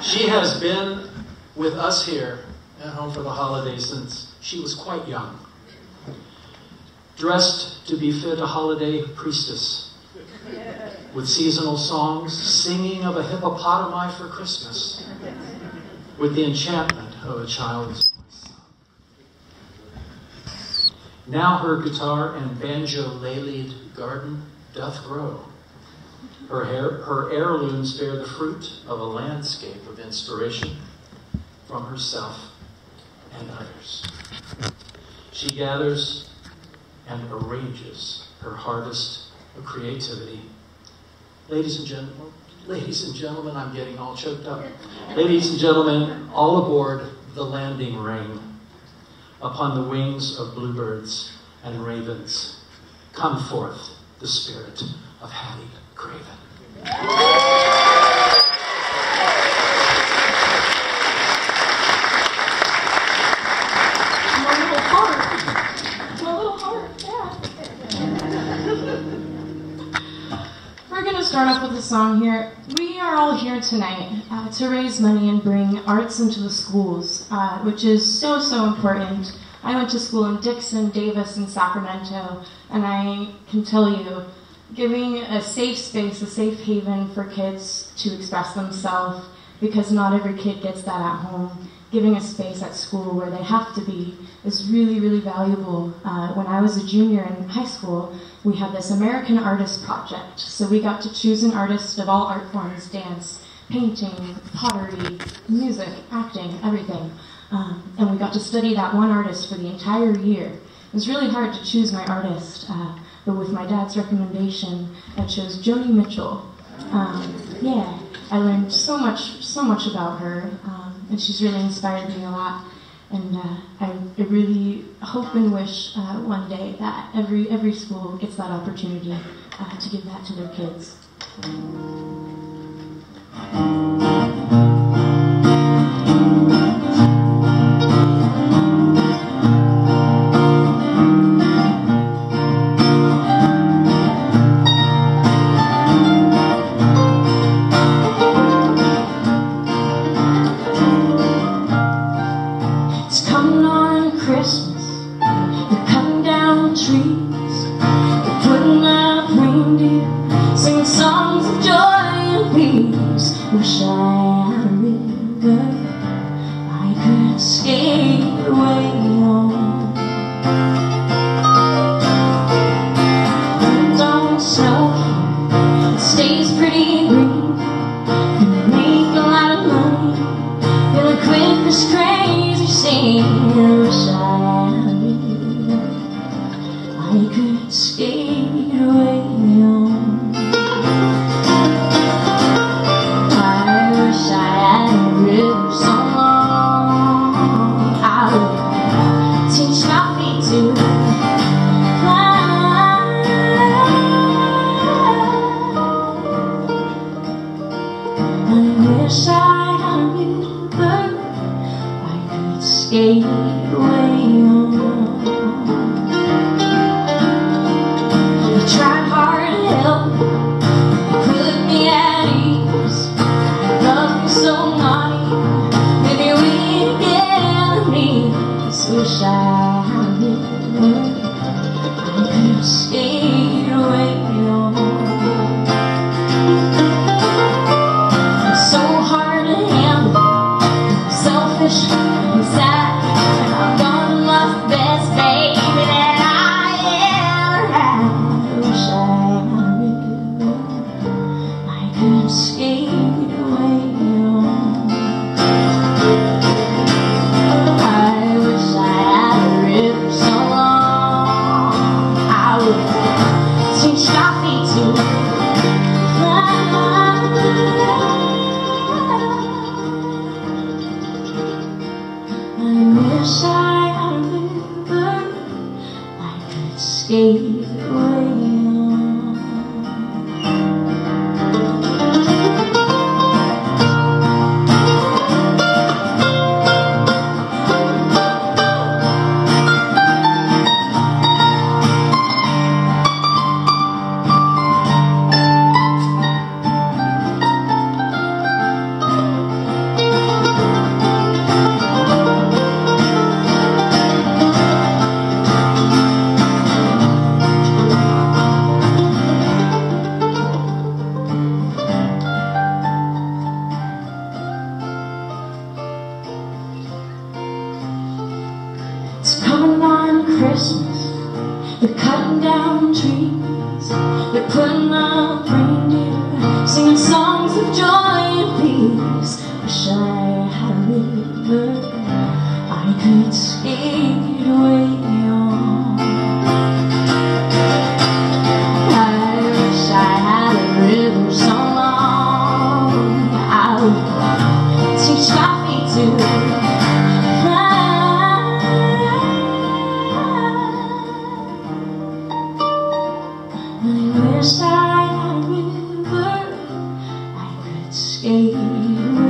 She has been with us here at home for the holidays since she was quite young. Dressed to befit a holiday priestess, with seasonal songs, singing of a hippopotami for Christmas, with the enchantment of a child's voice. Now her guitar and banjo lilied garden doth grow. Her, hair, her heirlooms bear the fruit of a landscape of inspiration from herself and others. She gathers and arranges her harvest of creativity. Ladies and gentlemen, ladies and gentlemen, I'm getting all choked up. Ladies and gentlemen, all aboard the landing ring. Upon the wings of bluebirds and ravens, come forth the spirit of Hattie Start off with a song here. We are all here tonight uh, to raise money and bring arts into the schools, uh, which is so, so important. I went to school in Dixon, Davis, and Sacramento, and I can tell you, giving a safe space, a safe haven for kids to express themselves, because not every kid gets that at home. Giving a space at school where they have to be is really, really valuable. Uh, when I was a junior in high school, we had this American Artist Project. So we got to choose an artist of all art forms dance, painting, pottery, music, acting, everything. Um, and we got to study that one artist for the entire year. It was really hard to choose my artist, uh, but with my dad's recommendation, I chose Joni Mitchell. Um, yeah, I learned so much, so much about her, um, and she's really inspired me a lot. And uh, I, I really hope and wish uh, one day that every every school gets that opportunity uh, to give that to their kids. Coming on Christmas. They're cutting down trees. They're putting out reindeer. Singing songs of joy and peace. Wish I skate away escape. Down trees. They're putting up reindeer, singing songs of joy and peace. Wish I had a river I could skate stay